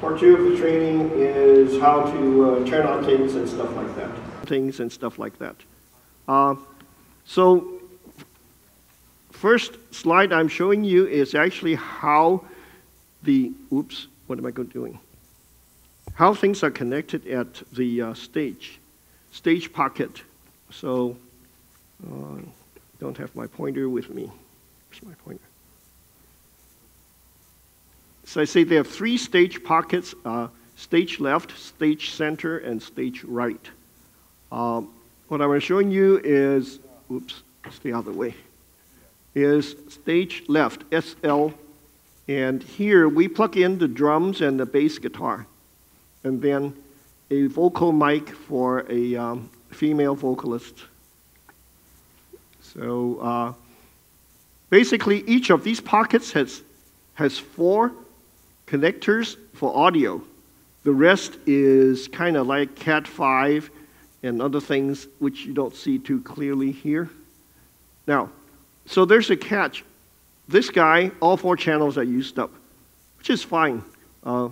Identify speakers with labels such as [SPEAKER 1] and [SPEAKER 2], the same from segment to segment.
[SPEAKER 1] Part two of the training is how to uh, turn on things and stuff like that. Things and stuff like that. Uh, so, first slide I'm showing you is actually how the, oops, what am I doing? How things are connected at the uh, stage, stage pocket. So, uh, don't have my pointer with me. Where's my pointer? So I say there are three stage pockets, uh, stage left, stage center, and stage right. Um, what I'm showing you is, oops, it's the other way, is stage left, SL, and here we plug in the drums and the bass guitar, and then a vocal mic for a um, female vocalist. So uh, basically, each of these pockets has, has four connectors for audio. The rest is kind of like Cat 5 and other things which you don't see too clearly here. Now, so there's a catch. This guy, all four channels are used up, which is fine. Uh,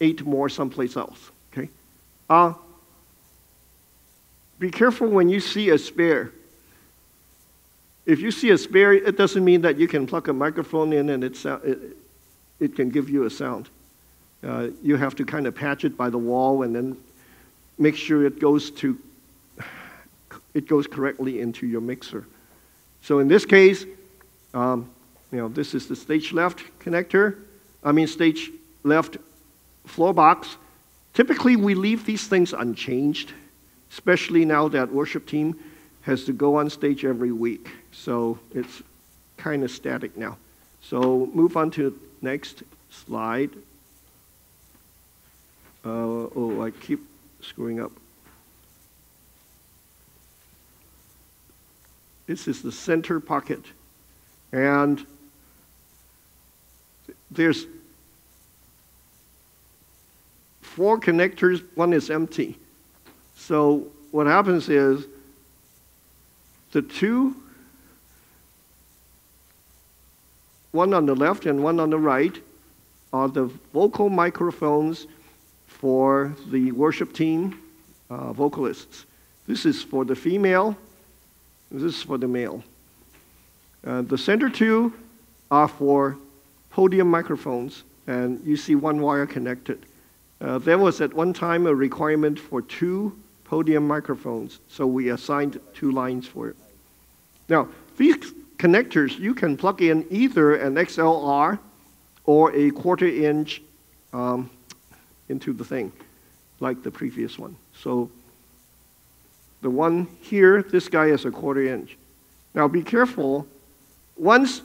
[SPEAKER 1] eight more someplace else. Okay. Uh, be careful when you see a spare. If you see a spare, it doesn't mean that you can plug a microphone in and it, it, it can give you a sound. Uh, you have to kind of patch it by the wall and then make sure it goes to it goes correctly into your mixer. So in this case, um, you know, this is the stage left connector. I mean stage left floor box. Typically, we leave these things unchanged, especially now that worship team has to go on stage every week. So it's kind of static now. So move on to next slide. Uh, oh, I keep screwing up. This is the center pocket. And there's four connectors, one is empty. So what happens is the two, one on the left and one on the right, are the vocal microphones for the worship team uh, vocalists. This is for the female, this is for the male. Uh, the center two are for podium microphones, and you see one wire connected. Uh, there was at one time a requirement for two podium microphones, so we assigned two lines for it. Now, these connectors, you can plug in either an XLR or a quarter inch um, into the thing, like the previous one. So the one here, this guy is a quarter inch. Now be careful. Once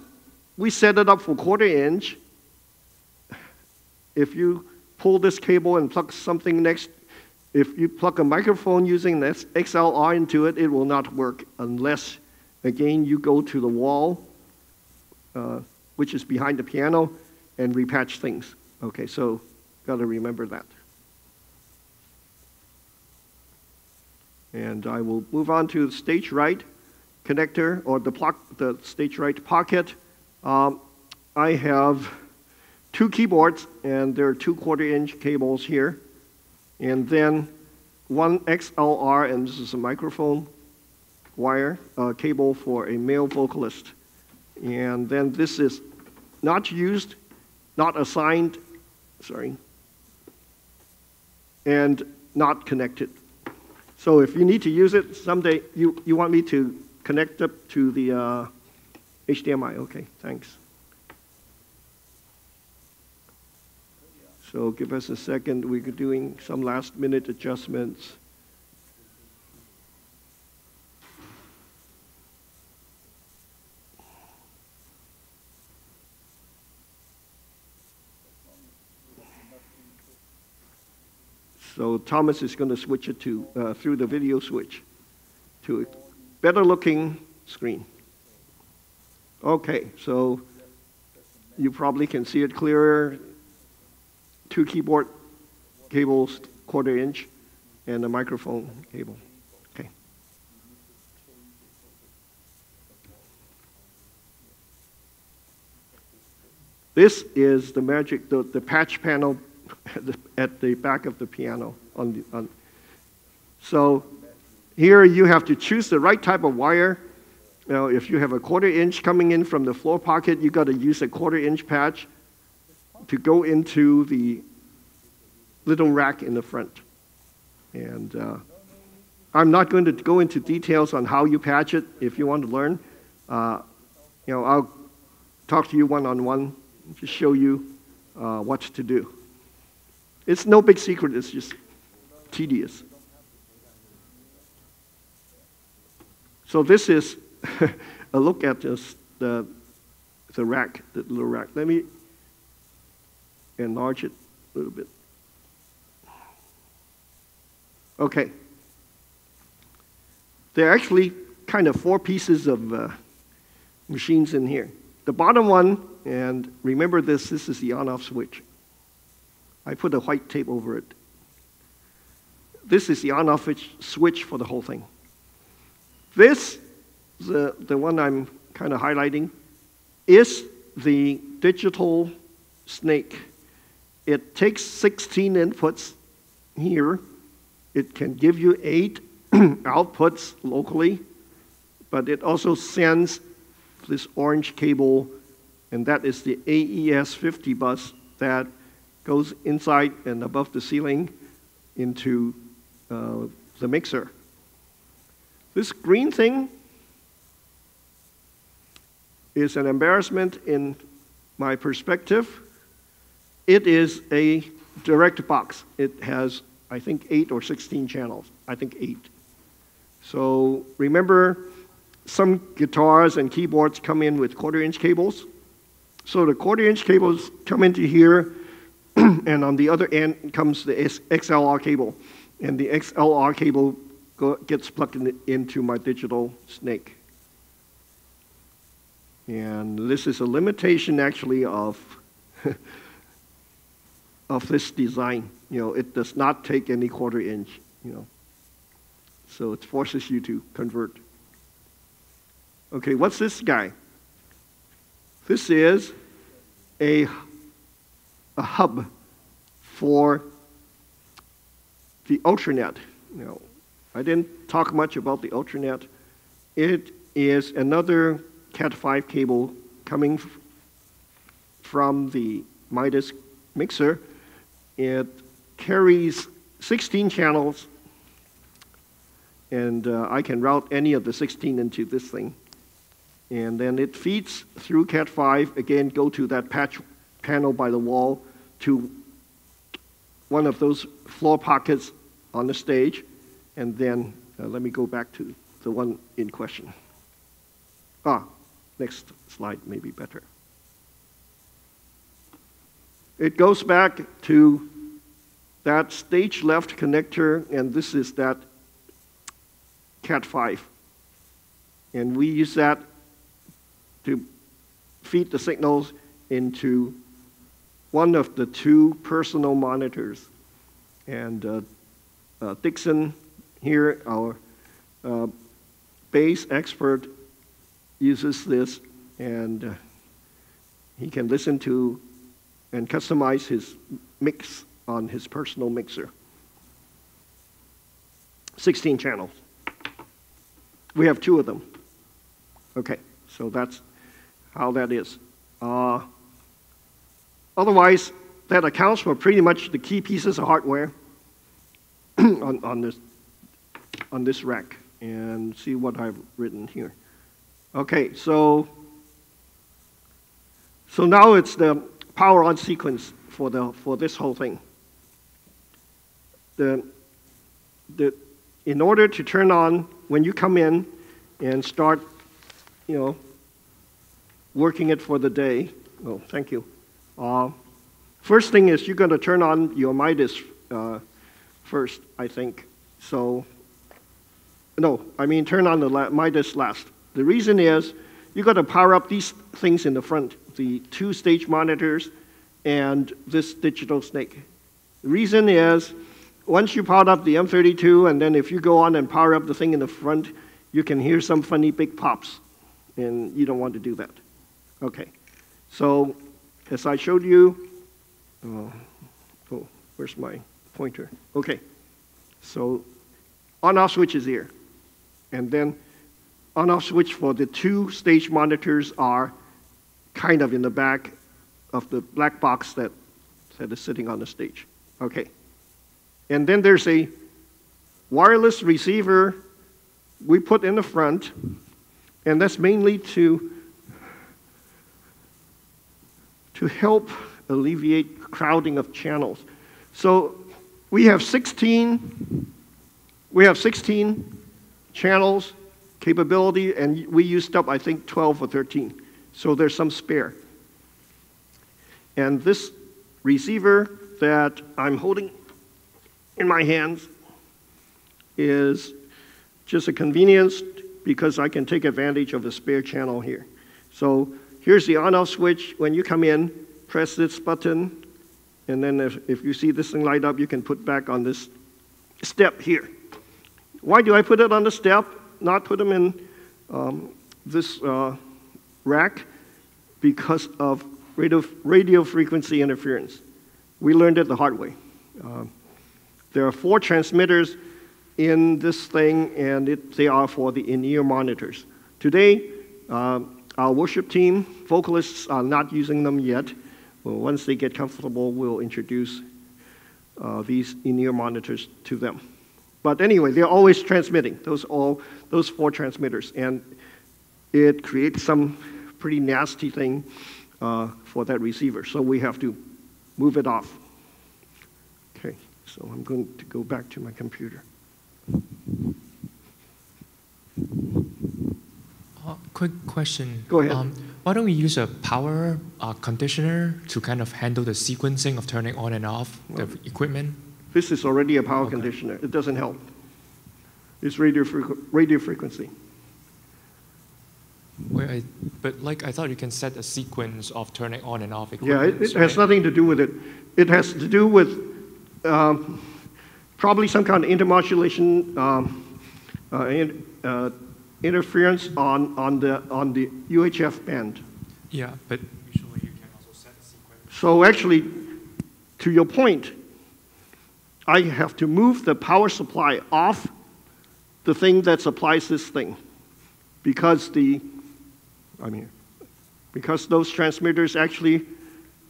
[SPEAKER 1] we set it up for quarter inch, if you pull this cable and plug something next, if you plug a microphone using this XLR into it, it will not work unless, again, you go to the wall, uh, which is behind the piano, and repatch things. Okay, so got to remember that. And I will move on to the stage right connector or the, the stage right pocket. Um, I have two keyboards and there are two quarter inch cables here. And then one XLR, and this is a microphone wire uh, cable for a male vocalist. And then this is not used, not assigned, sorry, and not connected. So if you need to use it someday, you, you want me to connect up to the uh, HDMI. Okay, thanks. So give us a second. We're doing some last minute adjustments. So Thomas is going to switch it to uh, through the video switch to a better looking screen. Okay, so you probably can see it clearer. Two keyboard cables, quarter inch, and a microphone cable. Okay. This is the magic, the, the patch panel the, at the back of the piano. On the, on. So here you have to choose the right type of wire. Now, if you have a quarter inch coming in from the floor pocket, you got to use a quarter inch patch to go into the little rack in the front. And uh, I'm not going to go into details on how you patch it. If you want to learn, uh, you know, I'll talk to you one on one to show you uh, what to do. It's no big secret. It's just tedious. So this is a look at this, the, the rack, the little rack. Let me enlarge it a little bit. Okay. There are actually kind of four pieces of uh, machines in here. The bottom one, and remember this, this is the on-off switch. I put a white tape over it. This is the on-off switch for the whole thing. This, the, the one I'm kind of highlighting, is the digital snake. It takes 16 inputs here. It can give you eight outputs locally, but it also sends this orange cable, and that is the AES 50 bus that goes inside and above the ceiling into uh, the mixer. This green thing is an embarrassment in my perspective. It is a direct box. It has, I think, eight or 16 channels. I think eight. So remember, some guitars and keyboards come in with quarter inch cables. So the quarter inch cables come into here, and on the other end comes the XLR cable. And the XLR cable gets plugged in, into my digital snake. And this is a limitation actually of, of this design. You know, it does not take any quarter inch, you know. So it forces you to convert. Okay, what's this guy? This is a, a hub for the Ultranet. Know, I didn't talk much about the Ultranet. It is another Cat5 cable coming from the Midas mixer. It carries 16 channels, and uh, I can route any of the 16 into this thing. And then it feeds through Cat5, again, go to that patch panel by the wall to one of those floor pockets on the stage. And then uh, let me go back to the one in question. Ah, next slide may be better. It goes back to that stage left connector, and this is that Cat5. And we use that to feed the signals into one of the two personal monitors. And uh, uh, Dixon here, our uh, bass expert, uses this and he can listen to and customize his mix on his personal mixer. 16 channels. We have two of them. Okay, so that's how that is. Uh, otherwise, that accounts for pretty much the key pieces of hardware on, on this on this rack and see what I've written here. Okay, so, so now it's the power on sequence for, the, for this whole thing. The, the, in order to turn on, when you come in and start, you know, working it for the day, oh, thank you. Uh, first thing is you're going to turn on your Midas uh, first, I think. So no, I mean turn on the Midas last. The reason is you've got to power up these things in the front, the two stage monitors and this digital snake. The reason is once you power up the M32 and then if you go on and power up the thing in the front, you can hear some funny big pops and you don't want to do that. Okay, so as I showed you, oh, oh where's my pointer? Okay, so on-off switch is here. And then on-off switch for the two stage monitors are kind of in the back of the black box that, that is sitting on the stage. Okay. And then there's a wireless receiver we put in the front, and that's mainly to, to help alleviate crowding of channels. So we have 16, we have 16 channels capability, and we used up, I think, 12 or 13. So there's some spare. And this receiver that I'm holding in my hands is just a convenience because I can take advantage of the spare channel here. So here's the on-off switch. When you come in, press this button, and then if, if you see this thing light up, you can put back on this step here. Why do I put it on the step, not put them in um, this uh, rack? Because of radio, radio frequency interference. We learned it the hard way. Uh, there are four transmitters in this thing, and it, they are for the in-ear monitors. Today, uh, our worship team, vocalists, are not using them yet. Well, once they get comfortable, we'll introduce uh, these in-ear monitors to them. But anyway, they're always transmitting, those, all, those four transmitters. And it creates some pretty nasty thing uh, for that receiver. So we have to move it off. Okay, so I'm going to go back to my computer.
[SPEAKER 2] Uh, quick question.
[SPEAKER 1] Go ahead.
[SPEAKER 2] Um, why don't we use a power uh, conditioner to kind of handle the sequencing of turning on and off the equipment?
[SPEAKER 1] This is already a power
[SPEAKER 2] Okay.
[SPEAKER 1] conditioner. It doesn't help. It's radio, frequ- radio frequency.
[SPEAKER 2] I, but like I thought you can set a sequence of turning on and off
[SPEAKER 1] Yeah,
[SPEAKER 2] equipment.
[SPEAKER 1] it, it has nothing to do with it. It has to do with um, probably some kind of intermodulation um, uh, in, uh, interference on, on, the, on the UHF band.
[SPEAKER 2] Yeah, but usually you can also set a sequence.
[SPEAKER 1] So actually, to your point, I have to move the power supply off the thing that supplies this thing because the, I mean, because those transmitters actually,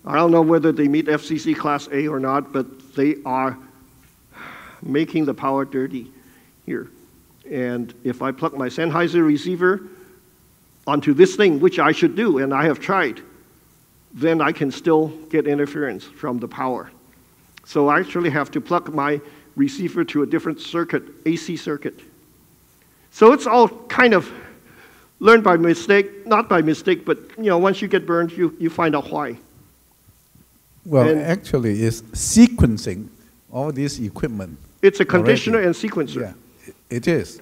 [SPEAKER 1] I don't know whether they meet FCC Class A or not, but they are making the power dirty here. And if I plug my Sennheiser receiver onto this thing, which I should do, and I have tried, then I can still get interference from the power. So I actually have to plug my receiver to a different circuit, AC circuit. So it's all kind of learned by mistake, not by mistake, but you know, once you get burned, you, you find out why.
[SPEAKER 3] Well,
[SPEAKER 1] And-
[SPEAKER 3] actually, it's sequencing all this equipment.
[SPEAKER 1] It's a conditioner
[SPEAKER 3] Already.
[SPEAKER 1] and sequencer.
[SPEAKER 3] Yeah, it is.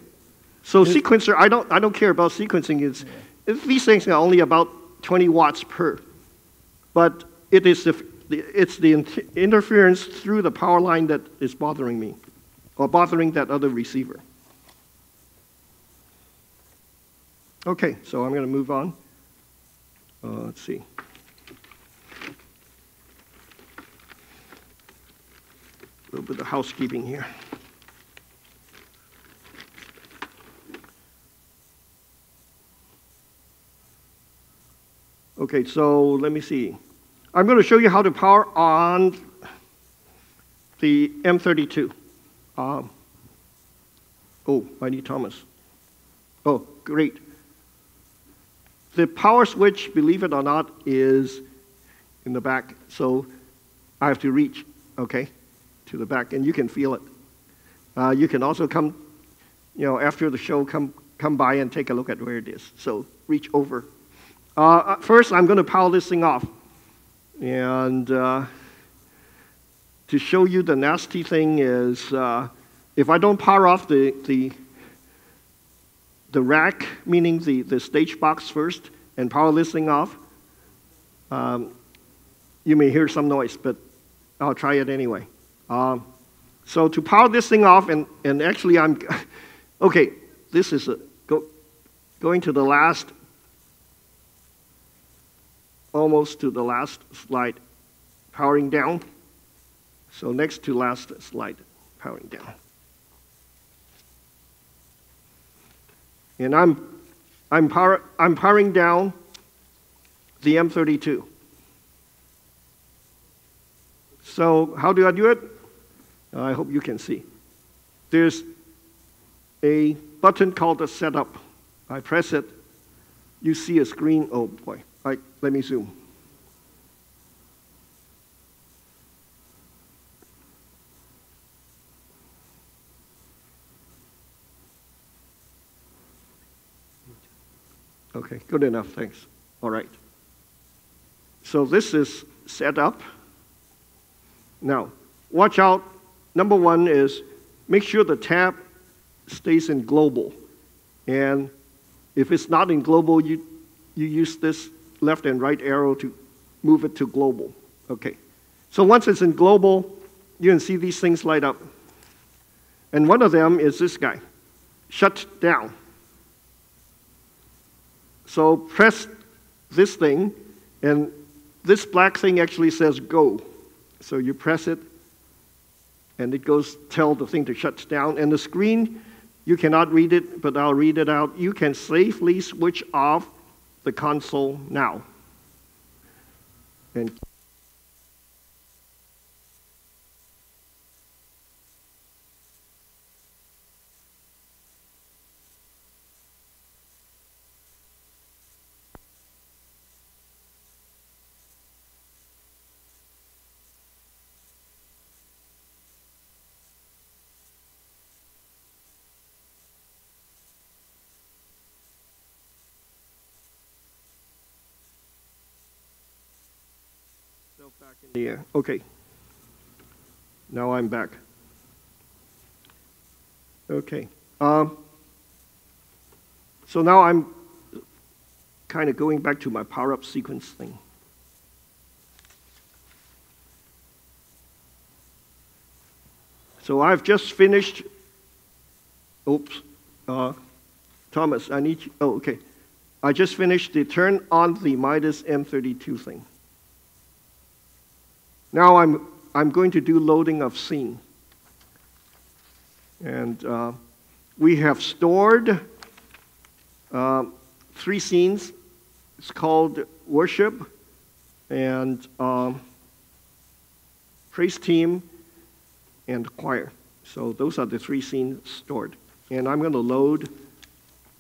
[SPEAKER 1] So sequencer, I don't, I don't care about sequencing. It's, it- these things are only about 20 watts per. But it is the, it's the in- interference through the power line that is bothering me, or bothering that other receiver. Okay, so I'm going to move on. Uh, let's see. A little bit of housekeeping here. Okay, so let me see. I'm going to show you how to power on the M32. Um, oh, I need Thomas. Oh, great. The power switch, believe it or not, is in the back. So I have to reach, okay, to the back, and you can feel it. Uh, you can also come, you know, after the show, come, come by and take a look at where it is. So reach over. Uh, first, I'm going to power this thing off. And uh, to show you the nasty thing is uh, if I don't power off the, the, the rack, meaning the, the stage box first, and power this thing off, um, you may hear some noise, but I'll try it anyway. Um, so to power this thing off, and, and actually I'm, okay, this is a, go, going to the last almost to the last slide, powering down. So next to last slide, powering down. And I'm, I'm, power, I'm powering down the M32. So how do I do it? Uh, I hope you can see. There's a button called the setup. I press it. You see a screen. Oh boy. I, let me zoom. Okay, good enough, thanks. All right. So this is set up. Now, watch out. Number one is make sure the tab stays in global. And if it's not in global, you, you use this left and right arrow to move it to global. Okay. So once it's in global, you can see these things light up. And one of them is this guy, shut down. So press this thing, and this black thing actually says go. So you press it, and it goes tell the thing to shut down. And the screen, you cannot read it, but I'll read it out. You can safely switch off the console now. And air. Okay. Now I'm back. Okay. Um, so now I'm kind of going back to my power up sequence thing. So I've just finished. Oops. Uh, Thomas, I need you. Oh, okay. I just finished the turn on the Midas M32 thing. Now I'm, I'm going to do loading of scene. And uh, we have stored uh, three scenes. It's called worship and um, praise team and choir. So those are the three scenes stored. And I'm going to load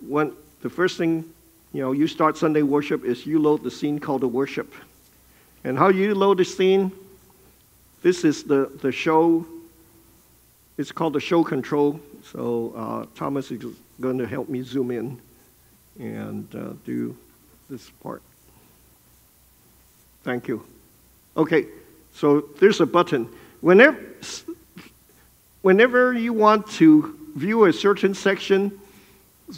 [SPEAKER 1] when the first thing, you know, you start Sunday worship is you load the scene called the worship. And how you load the scene? This is the, the show. It's called the show control. So uh, Thomas is going to help me zoom in and uh, do this part. Thank you. Okay, so there's a button. Whenever, whenever you want to view a certain section,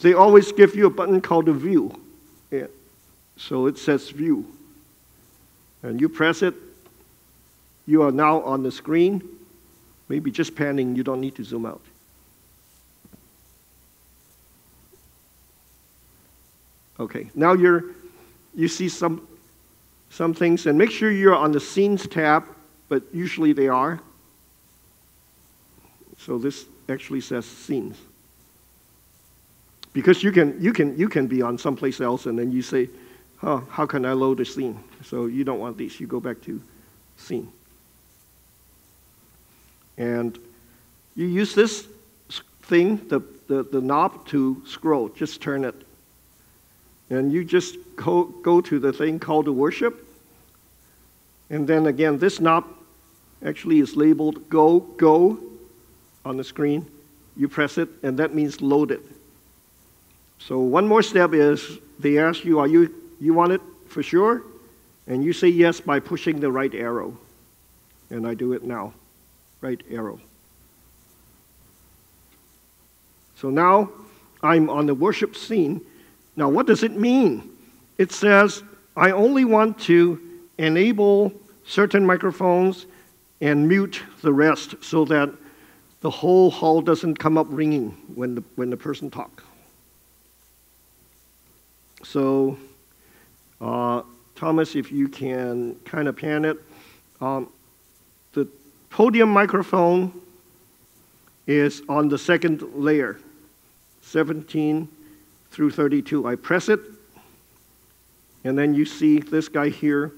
[SPEAKER 1] they always give you a button called a view. Yeah. So it says view. And you press it, you are now on the screen. Maybe just panning, you don't need to zoom out. Okay, now you're, you see some, some things, and make sure you're on the Scenes tab, but usually they are. So this actually says Scenes. Because you can, you can, you can be on someplace else, and then you say, huh, how can I load a scene? So you don't want these. You go back to Scene. And you use this thing, the, the, the knob, to scroll. Just turn it. And you just go, go to the thing called worship. And then again, this knob actually is labeled go, go on the screen. You press it, and that means load it. So one more step is they ask you, are you, you want it for sure? And you say yes by pushing the right arrow. And I do it now right arrow. So now I'm on the worship scene. Now, what does it mean? It says, I only want to enable certain microphones and mute the rest so that the whole hall doesn't come up ringing when the, when the person talks. So, uh, Thomas, if you can kind of pan it. Um, podium microphone is on the second layer, 17 through 32. I press it, and then you see this guy here.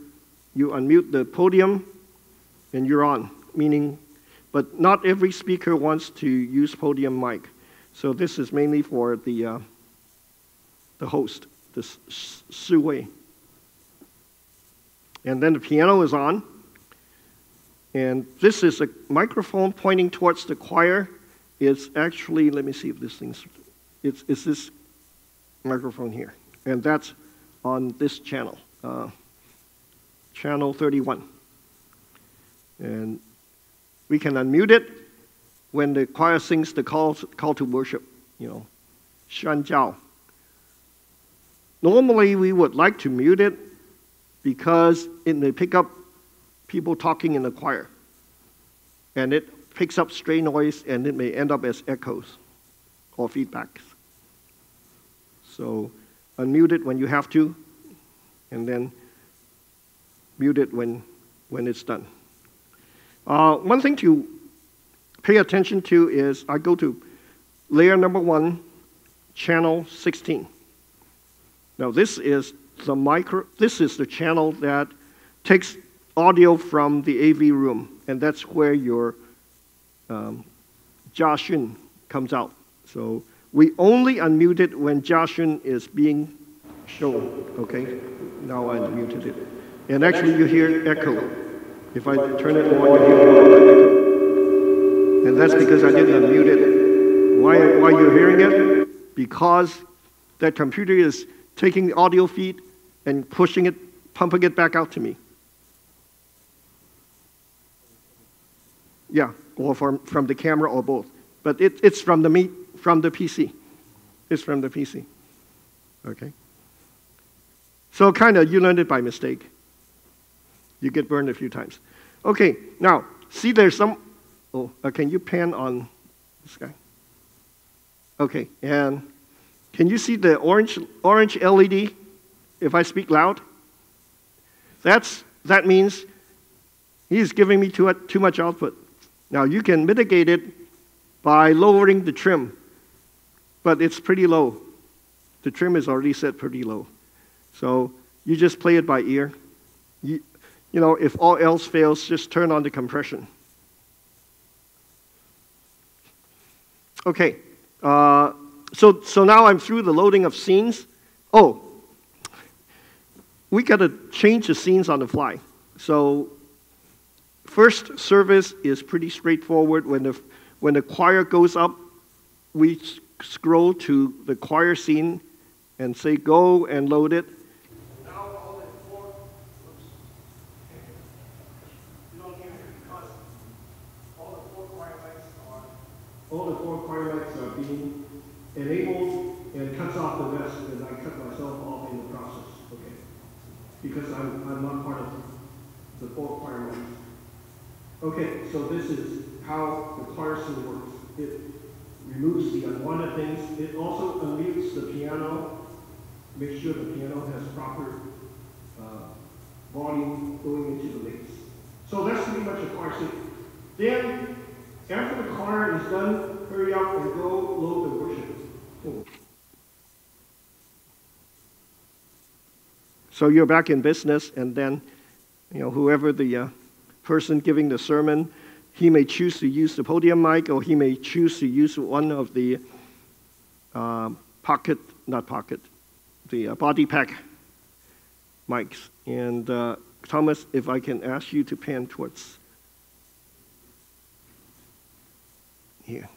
[SPEAKER 1] You unmute the podium, and you're on, meaning, but not every speaker wants to use podium mic. So this is mainly for the, uh, the host, the Su Wei. And then the piano is on. And this is a microphone pointing towards the choir. It's actually, let me see if this thing's, it's, it's this microphone here. And that's on this channel, uh, channel 31. And we can unmute it when the choir sings the call, call to worship, you know, Shan Jiao. Normally, we would like to mute it because it may pick up people talking in the choir. And it picks up stray noise and it may end up as echoes or feedbacks. So unmute it when you have to, and then mute it when, when it's done. Uh, one thing to pay attention to is I go to layer number one, channel 16. Now this is the micro, this is the channel that takes audio from the AV room, and that's where your um, Jiaxun comes out. So we only unmute it when Jiaxun is being shown, okay? Now I unmuted it. And actually you hear echo. If I turn it on, you hear echo. And that's because I didn't unmute it. Why, why you're hearing it? Because that computer is taking the audio feed and pushing it, pumping it back out to me. Yeah, or from, from the camera or both. But it, it's from the, from the PC. It's from the PC. Okay? So kind of, you learned it by mistake. You get burned a few times. Okay, now, see there's some, oh, uh, can you pan on this guy? Okay, and can you see the orange, orange LED if I speak loud? That's, that means he's giving me too, too much output. Now, you can mitigate it by lowering the trim, but it's pretty low. The trim is already set pretty low. So you just play it by ear. You, you know, if all else fails, just turn on the compression. Okay, uh, so, so now I'm through the loading of scenes. Oh, we got to change the scenes on the fly. So, first service is pretty straightforward. When the, when the choir goes up, we scroll to the choir scene and say go and load it. all the four choir lights are being enabled and cuts off the rest, and I cut myself off in the process okay? because I'm, I'm not part of the four choir members. Okay, so this is how the scene works. It removes the unwanted things. It also unmutes the piano, make sure the piano has proper uh, volume going into the mix. So that's pretty much a scene. Then, after the choir is done, hurry up and go load the worship. Boom. So you're back in business, and then, you know, whoever the uh, person giving the sermon, he may choose to use the podium mic, or he may choose to use one of the uh, pocket, not pocket, the uh, body pack mics. And uh, Thomas, if I can ask you to pan towards here.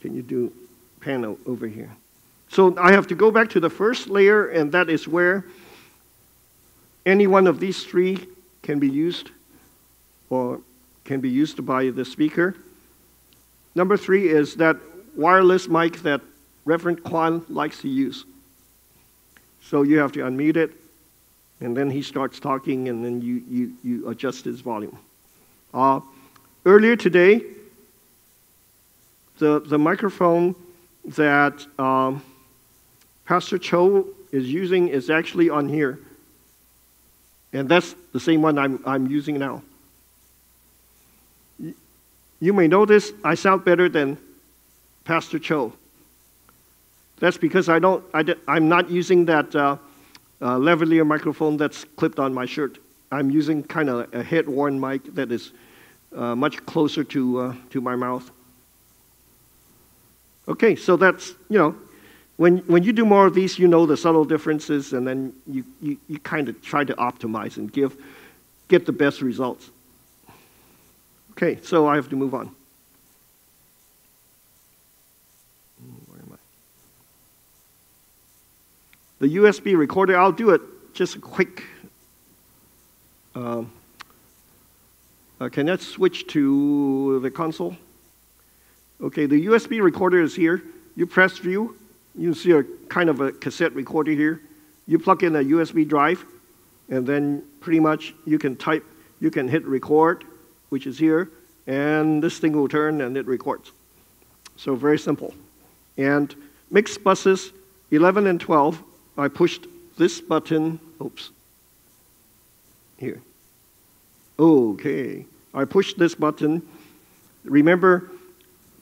[SPEAKER 1] Can you do panel over here. So I have to go back to the first layer, and that is where any one of these three can be used or can be used by the speaker. Number three is that wireless mic that Reverend Kwan likes to use. So you have to unmute it, and then he starts talking, and then you, you, you adjust his volume. Uh, earlier today, the, the microphone that um, Pastor Cho is using is actually on here. And that's the same one I'm, I'm using now. You may notice I sound better than Pastor Cho. That's because I don't, I, am not using that uh, uh, lavalier microphone that's clipped on my shirt. I'm using kind of a head worn mic that is uh, much closer to, uh, to my mouth. Okay, so that's, you know, when, when you do more of these, you know the subtle differences, and then you, you, you kind of try to optimize and give, get the best results. Okay, so I have to move on. Where am I? The USB recorder, I'll do it just a quick. Um, uh, can I switch to the console? Okay, the USB recorder is here. You press view, you see a kind of a cassette recorder here. You plug in a USB drive, and then pretty much you can type, you can hit record, which is here, and this thing will turn and it records. So very simple. And mixed buses 11 and 12, I pushed this button, oops, here. Okay, I pushed this button. Remember,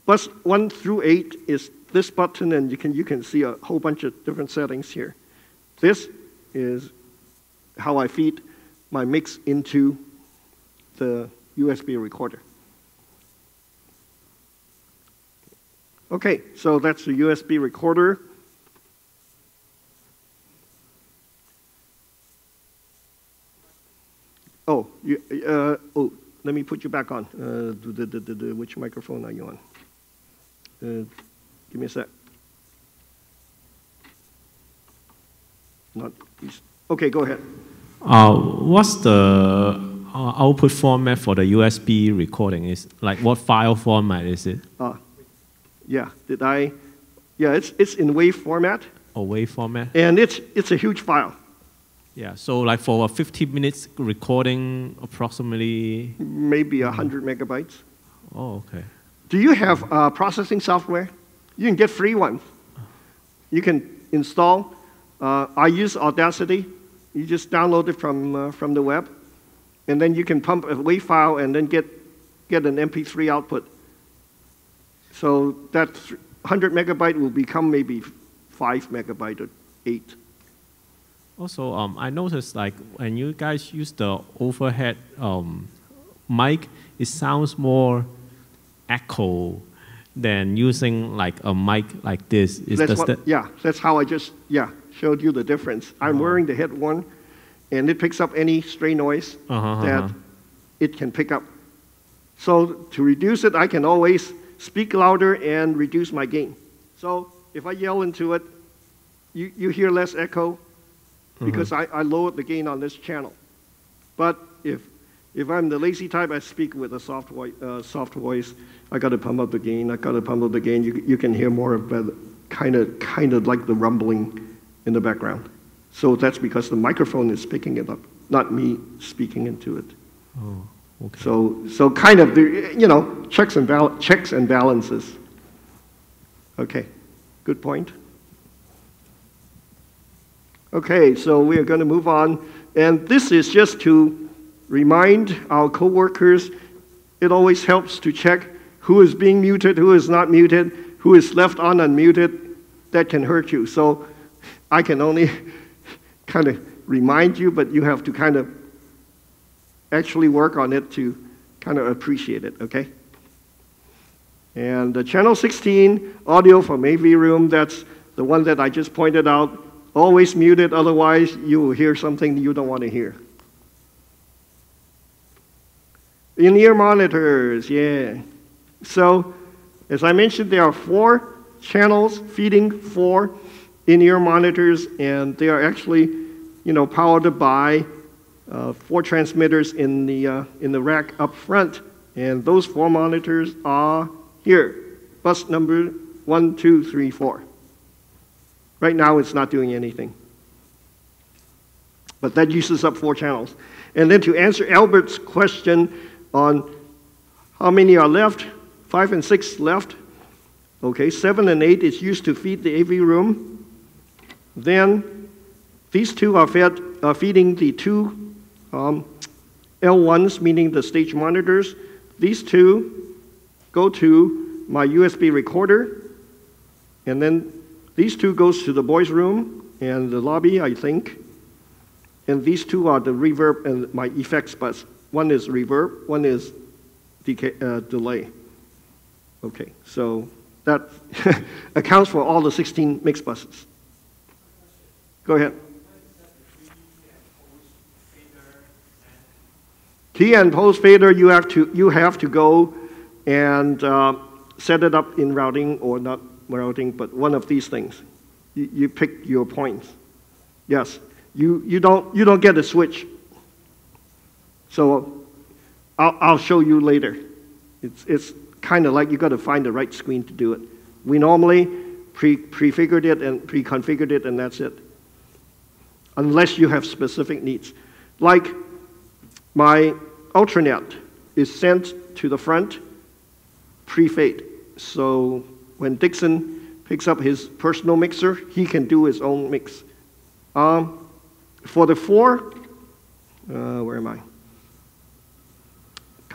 [SPEAKER 1] bus 1 through 8 is this button, and you can, you can see a whole bunch of different settings here. This is how I feed my mix into the USB recorder. Okay, so that's the USB recorder. Oh, you, uh, oh, let me put you back on. Uh, which microphone are you on? Uh, give me a sec. Not Okay, go ahead.
[SPEAKER 4] Uh, what's the uh, output format for the USB recording? Is like what file format is it?
[SPEAKER 1] Uh, yeah, did I? Yeah, it's, it's in WAV format.
[SPEAKER 4] A WAV format?
[SPEAKER 1] And it's, it's a huge file.
[SPEAKER 4] Yeah, so like for a 50 minutes recording, approximately?
[SPEAKER 1] Maybe 100 megabytes.
[SPEAKER 4] Oh, okay.
[SPEAKER 1] Do you have uh, processing software? You can get free ones. You can install. Uh, I use Audacity. You just download it from, uh, from the web. And then you can pump a WAV file and then get, get an MP3 output. So that 100 megabyte will become maybe 5 megabyte or 8.
[SPEAKER 4] Also, um, I noticed like when you guys use the overhead um, mic, it sounds more echo than using like a mic like this.
[SPEAKER 1] Is that's what, yeah, that's how I just yeah showed you the difference. I'm oh. wearing the head one, and it picks up any stray noise uh -huh, that uh -huh. it can pick up. So to reduce it, I can always speak louder and reduce my gain. So if I yell into it, you, you hear less echo because mm-hmm. I, I lowered the gain on this channel. But if, if I'm the lazy type, I speak with a soft, voice, uh, soft voice. I got to pump up the gain. I got to pump up the gain. You, you can hear more of the kind of kind of like the rumbling in the background. So that's because the microphone is picking it up, not me speaking into it.
[SPEAKER 4] Oh. Okay.
[SPEAKER 1] So, so kind of, the, you know, checks and, bal- checks and balances. Okay, good point. Okay, so we are going to move on. And this is just to remind our coworkers, it always helps to check who is being muted, who is not muted, who is left on unmuted. That can hurt you. So I can only kind of remind you, but you have to kind of actually work on it to kind of appreciate it, okay? And the channel 16 audio from AV Room, that's the one that I just pointed out. Always muted, otherwise you will hear something you don't want to hear. In-ear monitors, yeah. So, as I mentioned, there are four channels feeding four in-ear monitors, and they are actually, you know, powered by uh, four transmitters in the, uh, in the rack up front. And those four monitors are here, bus number one, two, three, four. Right now, it's not doing anything. But that uses up four channels. And then to answer Albert's question on how many are left, five and six left. Okay, seven and eight is used to feed the AV room. Then these two are fed, are feeding the two um, L1s, meaning the stage monitors. These two go to my USB recorder, and then these two goes to the boys' room and the lobby, I think. And these two are the reverb and my effects bus. One is reverb, one is DK, uh, delay. Okay, so that accounts for all the 16 mix buses. Go ahead. Key and post fader, you have to, you have to go and uh, set it up in routing or not routing, but one of these things. You, you pick your points. Yes, you, you, don't, you don't get a switch. So I'll, I'll show you later. It's, it's kind of like you've got to find the right screen to do it. We normally pre, prefigured it and pre-configured it, and that's it. Unless you have specific needs. Like my Ultranet is sent to the front pre-fade. So when Dixon picks up his personal mixer, he can do his own mix. Um, for the four, uh, where am I?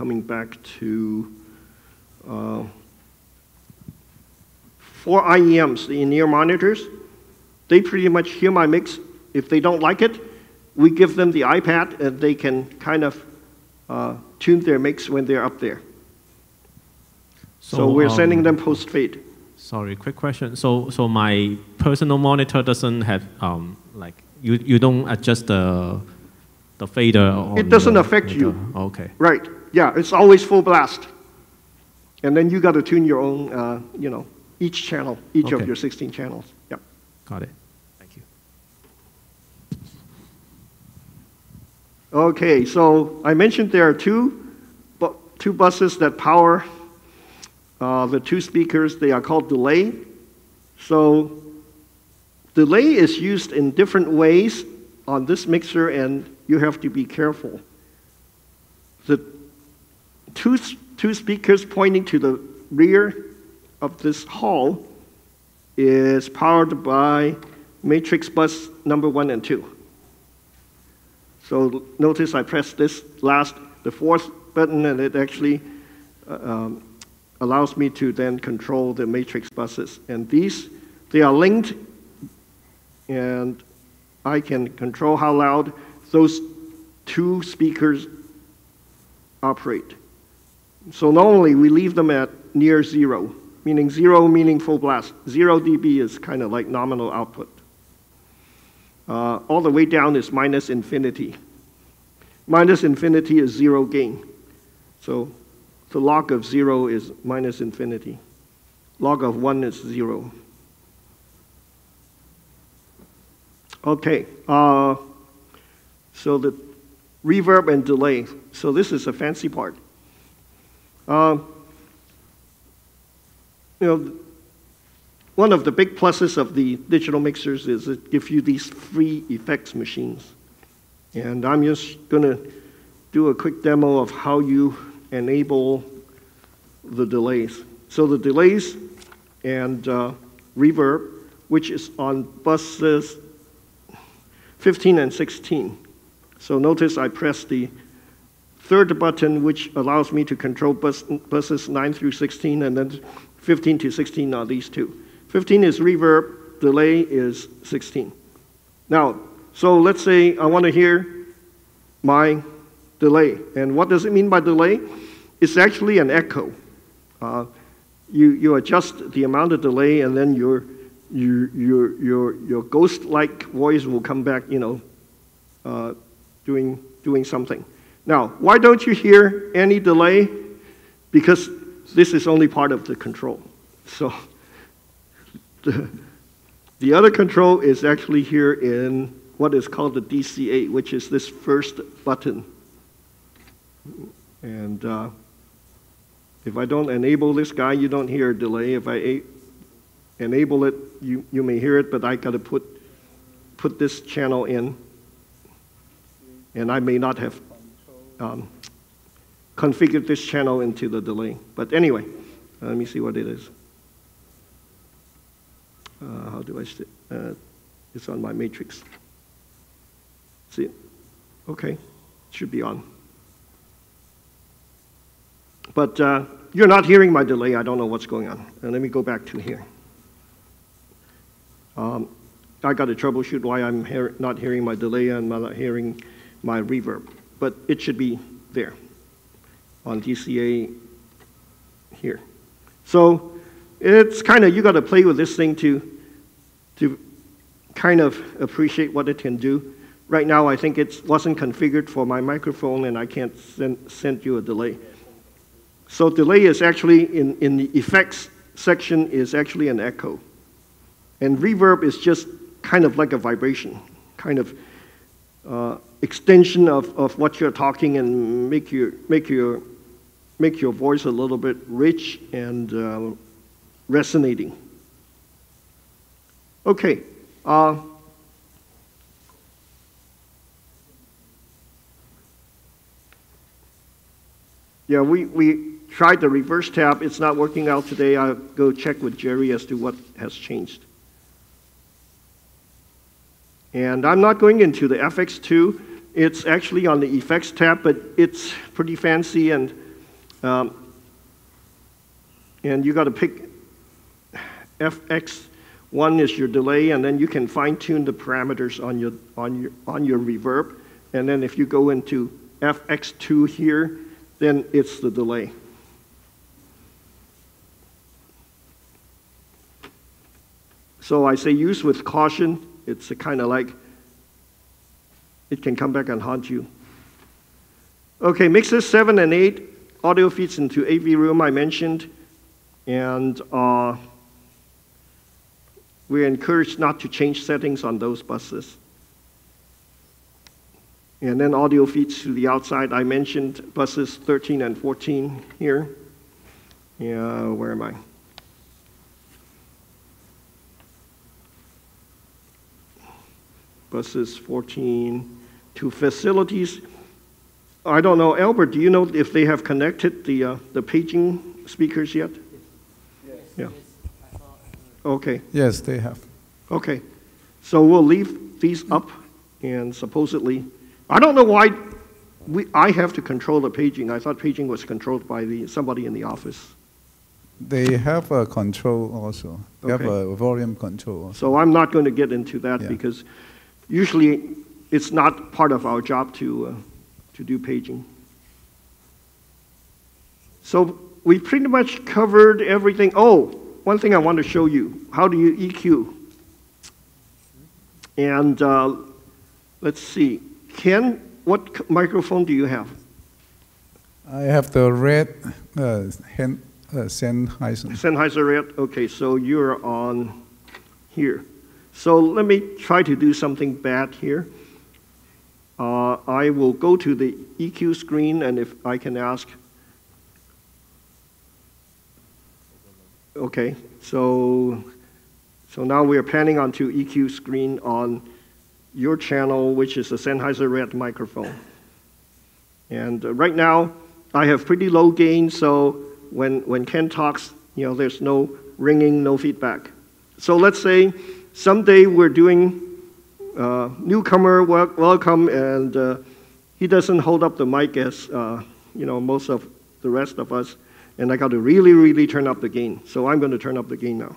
[SPEAKER 1] Coming back to uh, four IEMs, the in-ear monitors. They pretty much hear my mix. If they don't like it, we give them the iPad and they can kind of uh, tune their mix when they're up there. So, we're
[SPEAKER 4] um,
[SPEAKER 1] sending them post fade.
[SPEAKER 4] Sorry, quick question. So, so my personal monitor doesn't have um, like you, you don't adjust the the fader.
[SPEAKER 1] It doesn't
[SPEAKER 4] the-
[SPEAKER 1] affect
[SPEAKER 4] the-
[SPEAKER 1] you.
[SPEAKER 4] Okay.
[SPEAKER 1] Right. Yeah, it's always full blast. And then you got to tune your own, uh, you know, each channel, each of your 16 channels. Yep.
[SPEAKER 4] Got it. Thank you.
[SPEAKER 1] Okay, so I mentioned there are two, bu- two buses that power uh, the two speakers. They are called delay. So delay is used in different ways on this mixer, and you have to be careful. The two, two speakers pointing to the rear of this hall is powered by matrix bus number one and two. So notice I press this last, the fourth button, and it actually uh, um, allows me to then control the matrix buses. And these, they are linked, and I can control how loud those two speakers operate. So normally we leave them at near zero, meaning zero meaning full blast. Zero dB is kind of like nominal output. Uh, all the way down is minus infinity. Minus infinity is zero gain. So the log of zero is minus infinity. Log of one is zero. Okay, uh, so the reverb and delay. So this is a fancy part. Uh, you know, one of the big pluses of the digital mixers is it gives you these free effects machines. And I'm just going to do a quick demo of how you enable the delays. So the delays and uh, reverb, which is on buses 15 and 16. So notice I press the third button, which allows me to control bus, buses 9 through 16, and then 15 to 16 are these two. 15 is reverb, delay is 16. Now, so let's say I want to hear my delay. And what does it mean by delay? It's actually an echo. Uh, you, you adjust the amount of delay, and then your, your, your, your, your ghost like voice will come back, you know, uh, doing, doing something. Now, why don't you hear any delay? Because this is only part of the control. So the, the other control is actually here in what is called the DCA, which is this first button. And uh, if I don't enable this guy, you don't hear a delay. If I enable it, you, you may hear it, but I got to put, put this channel in. And I may not have um, configured this channel into the delay. But anyway, uh, let me see what it is. Uh, how do I uh, It's on my matrix. See it? Okay, should be on. But uh, you're not hearing my delay. I don't know what's going on. And let me go back to here. Um, I got to troubleshoot why I'm hear- not hearing my delay and not hearing my reverb. But it should be there on DCA here. So it's kind of, you got to play with this thing to, to kind of appreciate what it can do. Right now, I think it wasn't configured for my microphone and I can't send, send you a delay. So delay is actually, in, in the effects section, is actually an echo. And reverb is just kind of like a vibration, kind of uh, extension of, of what you're talking and make your, make, your, make your voice a little bit rich and uh, resonating. Okay. Uh, yeah, we, we tried the reverse tab. It's not working out today. I'll go check with Jerry as to what has changed. And I'm not going into the FX2. It's actually on the effects tab, but it's pretty fancy and um, and you got to pick FX1 is your delay, and then you can fine tune the parameters on your on your on your reverb. And then if you go into FX2 here, then it's the delay. So I say use with caution. It's kind of like it can come back and haunt you. Okay, mixes 7 and 8. Audio feeds into AV room, I mentioned. And uh, we're encouraged not to change settings on those buses. And then audio feeds to the outside. I mentioned buses 13 and 14 here. Yeah, where am I? Buses 14 to facilities. I don't know, Albert, do you know if they have connected the, uh, the paging speakers yet? Yes. Yeah. Okay.
[SPEAKER 3] Yes, they have.
[SPEAKER 1] Okay. So we'll leave these up and supposedly, I don't know why we, I have to control the paging. I thought paging was controlled by the, somebody in the office.
[SPEAKER 3] They have a control also. They have a volume control. Also.
[SPEAKER 1] So I'm not going to get into that
[SPEAKER 3] Yeah.
[SPEAKER 1] because usually it's not part of our job to, uh, to do paging. So we pretty much covered everything. Oh, one thing I want to show you. How do you EQ? And uh, let's see. Ken, what c- microphone do you have?
[SPEAKER 3] I have the red uh, hand, uh, Sennheiser.
[SPEAKER 1] Sennheiser Red. Okay, so you're on here. So let me try to do something bad here. Uh, I will go to the EQ screen, and if I can ask. Okay, so so now we are panning onto EQ screen on your channel, which is a Sennheiser Red microphone. And uh, right now, I have pretty low gain, so when, when Ken talks, you know, there's no ringing, no feedback. So let's say someday we're doing uh, newcomer wel- welcome, and uh, he doesn't hold up the mic as, uh, you know, most of the rest of us, and I got to really, really turn up the gain. So I'm going to turn up the gain now.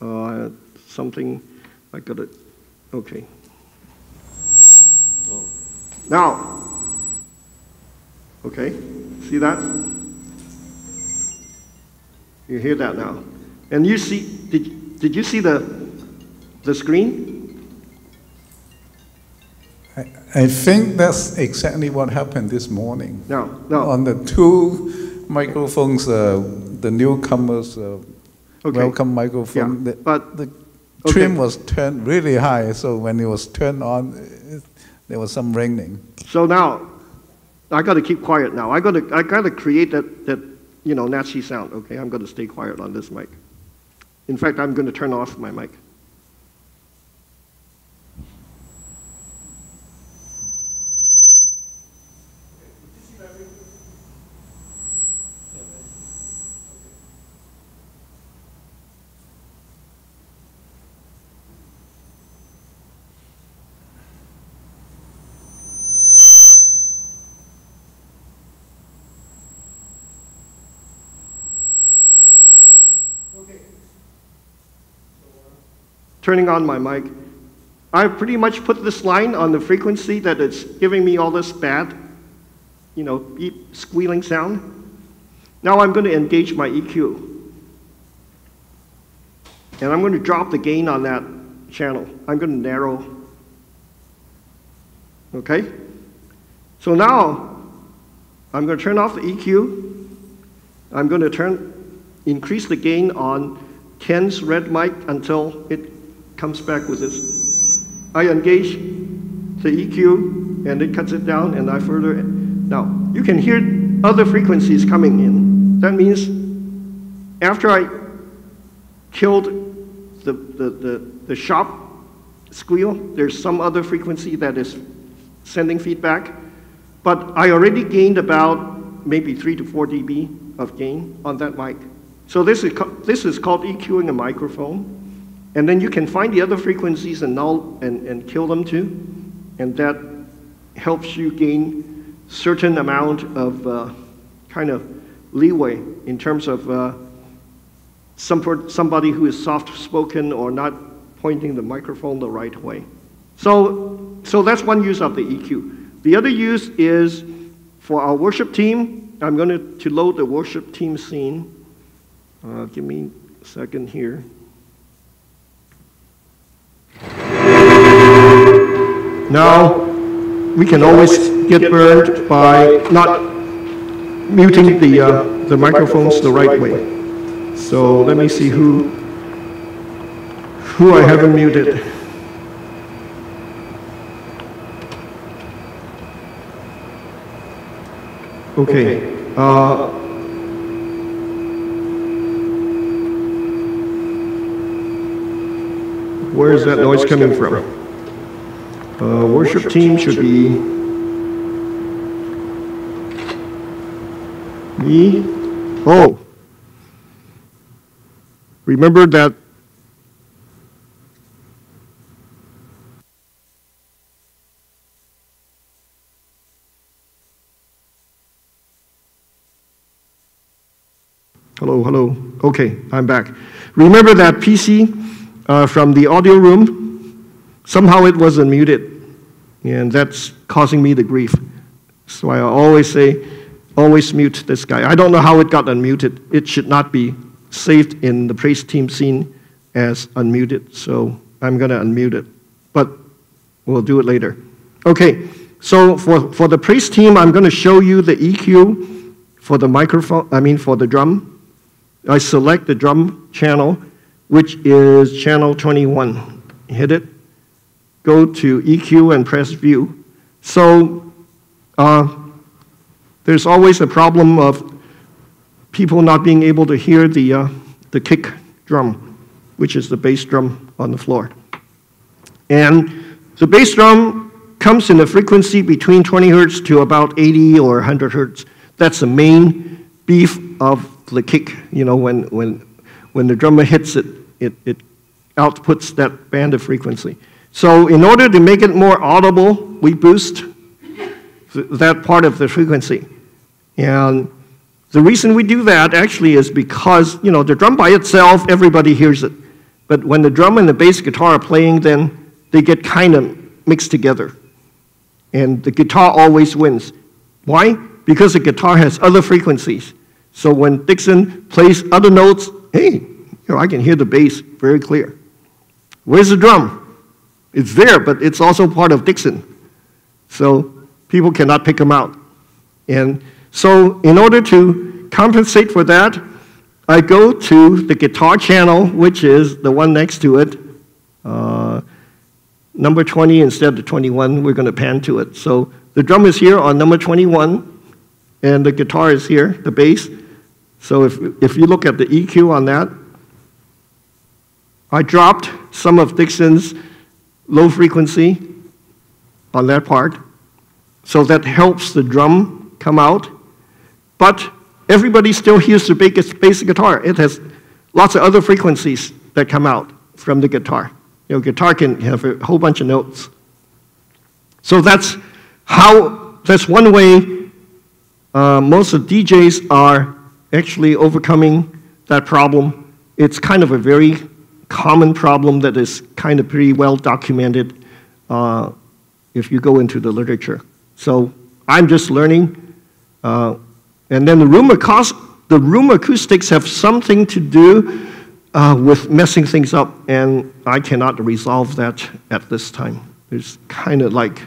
[SPEAKER 1] Uh, something I got it. Okay. Now. Okay. See that? You hear that now? And you see? Did did you see the the screen?
[SPEAKER 3] I, I think that's exactly what happened this morning.
[SPEAKER 1] No, no.
[SPEAKER 3] On the two microphones, uh, the newcomers uh,
[SPEAKER 1] Okay.
[SPEAKER 3] welcome microphone,
[SPEAKER 1] Yeah,
[SPEAKER 3] the,
[SPEAKER 1] but-
[SPEAKER 3] the
[SPEAKER 1] okay.
[SPEAKER 3] trim was turned really high, so when it was turned on, it, there was some ringing.
[SPEAKER 1] So now, I got to keep quiet now. I got to I got to create that that you know nasty sound. Okay, I'm going to stay quiet on this mic. In fact, I'm going to turn off my mic. Turning on my mic. I pretty much put this line on the frequency that it's giving me all this bad, you know, beep, squealing sound. Now I'm going to engage my EQ. And I'm going to drop the gain on that channel. I'm going to narrow. Okay? So now I'm going to turn off the EQ. I'm going to turn, increase the gain on Ken's red mic until it comes back with this. I engage the EQ and it cuts it down and I further. Now, you can hear other frequencies coming in. That means after I killed the, the, the, the sharp squeal, there's some other frequency that is sending feedback. But I already gained about maybe 3 to 4 dB of gain on that mic. So this is, this is called EQing a microphone. And then you can find the other frequencies and null and, and kill them too. And that helps you gain certain amount of uh, kind of leeway in terms of uh, some, somebody who is soft-spoken or not pointing the microphone the right way. So, so that's one use of the EQ. The other use is for our worship team. I'm going to, to load the worship team scene. Uh, give me a second here. Now, we can always get burned by not muting the, uh, the microphones the right way. So let me see who, who I haven't muted. Okay. Uh, where is that noise coming from? Uh, worship team should be me. Oh, remember that Hello, hello. Okay, I'm back. Remember that PC uh, from the audio room? Somehow it wasn't muted, and that's causing me the grief. So I always say, always mute this guy. I don't know how it got unmuted. It should not be saved in the praise team scene as unmuted, so I'm going to unmute it. But we'll do it later. Okay, so for, for the praise team, I'm going to show you the EQ for the microphone, I mean for the drum I select the drum channel, which is channel 21. Hit it, go to EQ and press view. So uh, there's always a problem of people not being able to hear the, uh, the kick drum, which is the bass drum on the floor. And the bass drum comes in a frequency between 20 hertz to about 80 or 100 hertz. That's the main beef of the kick, you know, when, when, when the drummer hits it, it, it outputs that band of frequency. So in order to make it more audible, we boost th that part of the frequency. And the reason we do that actually is because, you know, the drum by itself, everybody hears it. But when the drum and the bass guitar are playing, then they get kind of mixed together. And the guitar always wins. Why? Because the guitar has other frequencies. So when Dixon plays other notes, hey, you know, I can hear the bass very clear. Where's the drum? It's there, but it's also part of Dixon. So people cannot pick them out. And so in order to compensate for that, I go to the guitar channel, which is the one next to it. Uh, number 20 instead of 21, we're going to pan to it. So the drum is here on number 21, and the guitar is here, the bass. So if, if you look at the EQ on that, I dropped some of Dixon's low frequency on that part. So that helps the drum come out. But everybody still hears the bass guitar. It has lots of other frequencies that come out from the guitar. You know, guitar can have a whole bunch of notes. So that's how, that's one way uh, most of DJs are actually overcoming that problem. It's kind of a very common problem that is kind of pretty well documented uh, if you go into the literature. So I'm just learning. Uh, and then the room, the room acoustics have something to do uh, with messing things up, and I cannot resolve that at this time. It's kind of like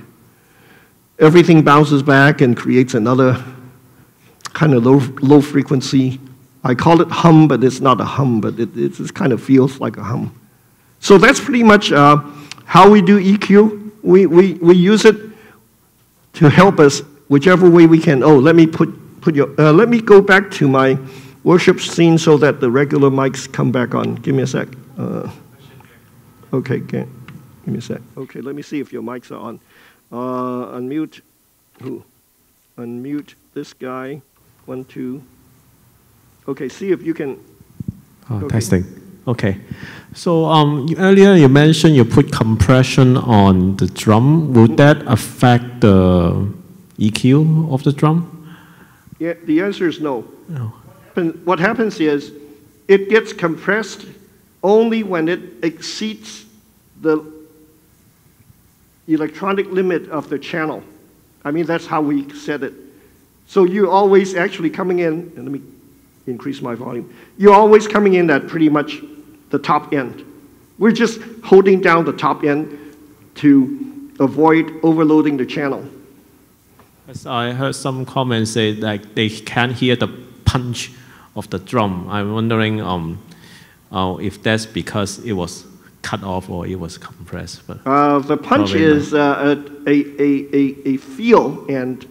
[SPEAKER 1] everything bounces back and creates another kind of low, low frequency. I call it hum, but it's not a hum, but it, it just kind of feels like a hum. So that's pretty much uh, how we do EQ. We, we, we use it to help us whichever way we can. Oh, let me put, put your, uh, let me go back to my worship scene so that the regular mics come back on. Give me a sec. Uh, okay, give me a sec. Okay, let me see if your mics are on. Uh, unmute who? Unmute this guy. One, two. Okay, see if you can.
[SPEAKER 4] Oh,
[SPEAKER 1] Okay.
[SPEAKER 4] Testing. Okay. So um, you- earlier you mentioned you put compression on the drum. Would that affect the EQ of the drum?
[SPEAKER 1] Yeah, the answer is no.
[SPEAKER 4] No.
[SPEAKER 1] what happens is it gets compressed only when it exceeds the electronic limit of the channel. I mean, that's how we set it. So you're always actually coming in, and let me increase my volume. You're always coming in at pretty much the top end. We're just holding down the top end to avoid overloading the channel.
[SPEAKER 4] As I heard some comments say like they can't hear the punch of the drum. I'm wondering um, uh, if that's because it was cut off or it was compressed. But
[SPEAKER 1] Uh, the punch is uh, a, a, a, a feel, and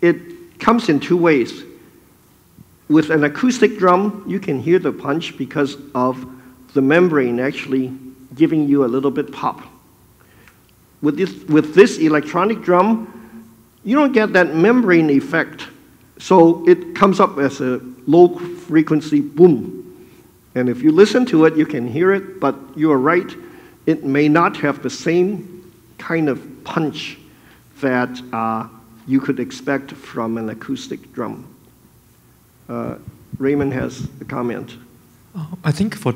[SPEAKER 1] it comes in two ways. With an acoustic drum, you can hear the punch because of the membrane actually giving you a little bit pop. With this, with this electronic drum, you don't get that membrane effect. So it comes up as a low frequency boom. And if you listen to it, you can hear it, but you are right, it may not have the same kind of punch that uh, you could expect from an acoustic drum. Uh, Raymond has a comment.
[SPEAKER 2] I think for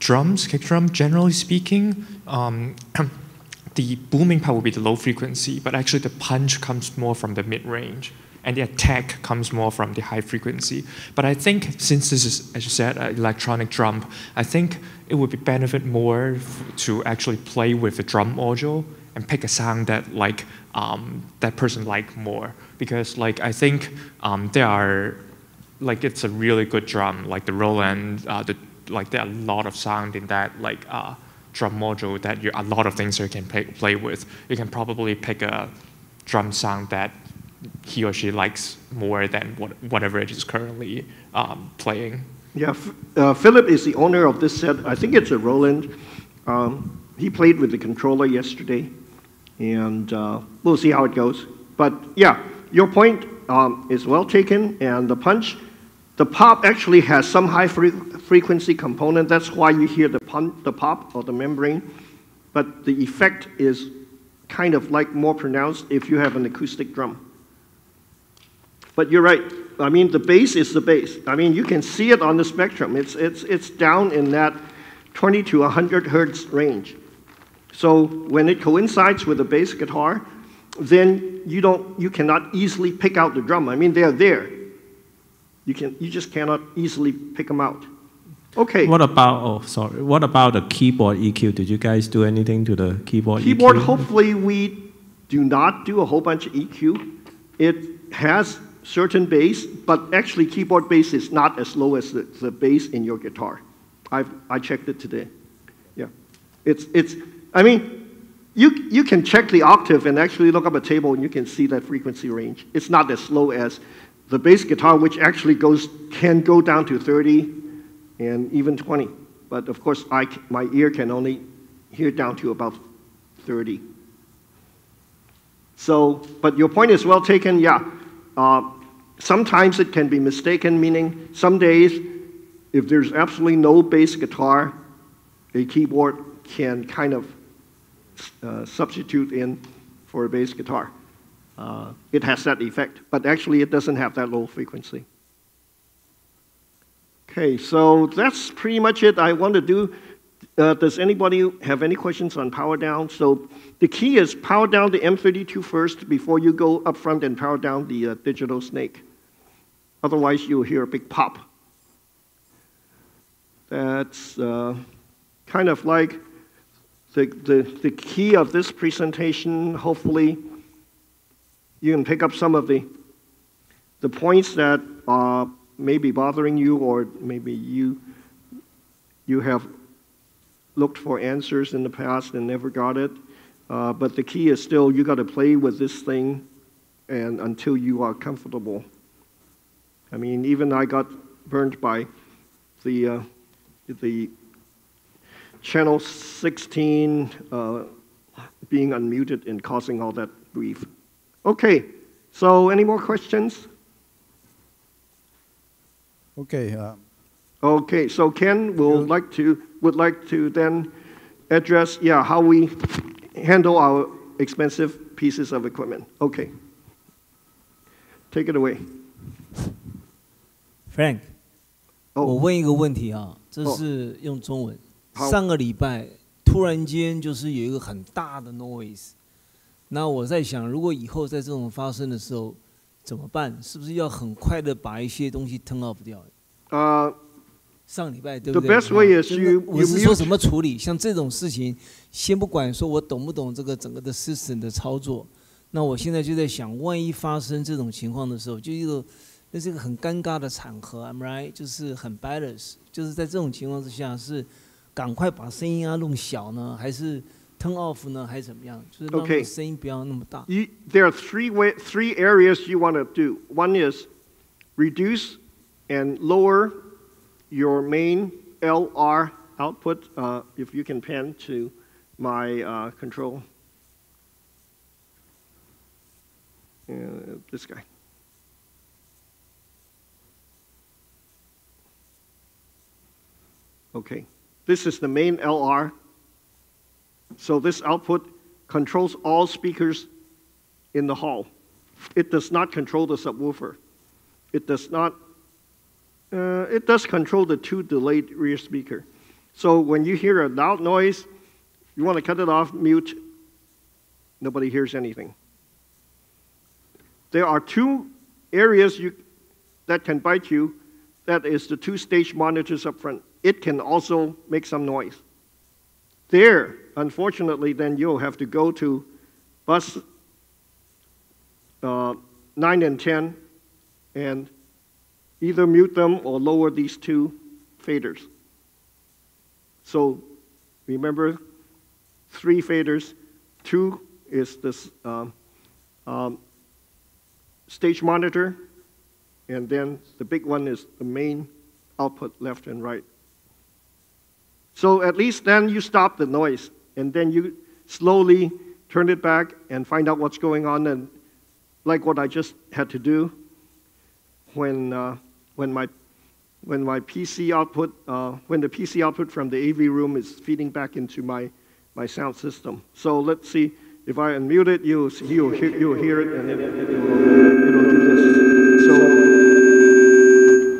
[SPEAKER 2] drums, kick drum, generally speaking, um, the booming part will be the low frequency, but actually the punch comes more from the mid range, and the attack comes more from the high frequency. But I think since this is, as you said, an electronic drum, I think it would be benefit more to actually play with the drum module and pick a sound that like um, that person like more, because like I think um, there are like it's a really good drum, like the Roland, uh, the like there are a lot of sound in that like uh, drum module that you a lot of things you can play, play with. You can probably pick a drum sound that he or she likes more than what, whatever it is currently um, playing.
[SPEAKER 1] Yeah, uh, Philip is the owner of this set. I think it's a Roland. Um, he played with the controller yesterday, and uh, we'll see how it goes. But yeah, your point um, is well taken, and the punch, the pop actually has some high fre- frequency component. That's why you hear the, pun- the pop or the membrane, but the effect is kind of like more pronounced if you have an acoustic drum. But you're right. I mean, the bass is the bass. I mean, you can see it on the spectrum. It's, it's, it's down in that 20 to 100 hertz range. So when it coincides with a bass guitar, then you, don't, you cannot easily pick out the drum. I mean, they're there. You, can, you just cannot easily pick them out. Okay,
[SPEAKER 4] what about? Oh, sorry. What about the keyboard EQ? Did you guys do anything to the keyboard? EQ?
[SPEAKER 1] Keyboard,
[SPEAKER 4] EQ?
[SPEAKER 1] hopefully we do not do a whole bunch of EQ. It has certain bass, but actually keyboard bass is not as low as the, the bass in your guitar. I've, I checked it today. Yeah. It's, it's, I mean, you, you can check the octave and actually look up a table and you can see that frequency range. It's not as slow as the bass guitar, which actually goes, can go down to 30 and even 20. But of course, I, my ear can only hear down to about 30. So, but your point is well taken, yeah. Uh, sometimes it can be mistaken, meaning some days, if there's absolutely no bass guitar, a keyboard can kind of uh, substitute in for a bass guitar. Uh, it has that effect, but actually it doesn't have that low frequency. Okay, so that's pretty much it. I want to do Uh, does anybody have any questions on power down? So the key is power down the M32 first before you go up front and power down the uh, digital snake. Otherwise, you'll hear a big pop. That's uh, kind of like the, the, the key of this presentation. Hopefully, you can pick up some of the, the points that are maybe bothering you or maybe you, you have looked for answers in the past and never got it. Uh, but the key is still you got to play with this thing and until you are comfortable. I mean, even I got burned by the, uh, the channel 16 uh, being unmuted and causing all that grief. Okay, so any more questions?
[SPEAKER 3] Okay. Uh,
[SPEAKER 1] Okay, so Ken will like to, would like to then address, yeah, how we handle our expensive pieces of equipment. Okay. Take it away.
[SPEAKER 5] Frank，、我
[SPEAKER 1] 哦，
[SPEAKER 5] 问一个问题啊，这
[SPEAKER 1] 哦
[SPEAKER 5] 是用中文。
[SPEAKER 1] 好。
[SPEAKER 5] 上个礼拜突然间就是有一个很大的 noise，那我在想，如果以后在这种发生的时候怎么办？是不是要很快的把一些东西 turn off 掉
[SPEAKER 1] ？uh,
[SPEAKER 5] 上礼拜对不
[SPEAKER 1] The
[SPEAKER 5] 对
[SPEAKER 1] best way is
[SPEAKER 5] 就是
[SPEAKER 1] you-
[SPEAKER 5] 我
[SPEAKER 1] you
[SPEAKER 5] 是说怎么处理？像这种事情，先不管说我懂不懂这个整个的 system 的操作，那我现在就在想，万一发生这种情况的时候，就一个那是一个很尴尬的场合，I'm right，就是很 balance，就是在这种情况之下，是赶快把声音啊弄小呢，还是 turn off 呢，还是怎么样？就是让
[SPEAKER 1] Okay
[SPEAKER 5] 声音不要那么大。
[SPEAKER 1] you, there are three, way, three areas you want to do. One is reduce and lower your main LR output, uh, if you can pan to my uh, control. Uh, this guy. Okay, this is the main LR. So this output controls all speakers in the hall. It does not control the subwoofer. It does not, uh, it does control the two delayed rear speaker. So when you hear a loud noise, you want to cut it off, mute, nobody hears anything. There are two areas you, that can bite you. That is the two stage monitors up front. It can also make some noise. There, unfortunately, then you'll have to go to bus uh, 9 and 10 and either mute them or lower these two faders. So remember, three faders. Two is this um, um, stage monitor, and then the big one is the main output left and right. So at least then you stop the noise, and then you slowly turn it back and find out what's going on. And like what I just had to do when uh, when my when my PC output uh, when the PC output from the AV room is feeding back into my my sound system. So let's see if I unmute it, you'll see- you'll hear, you'll hear it, and it, it, will, it'll do this. So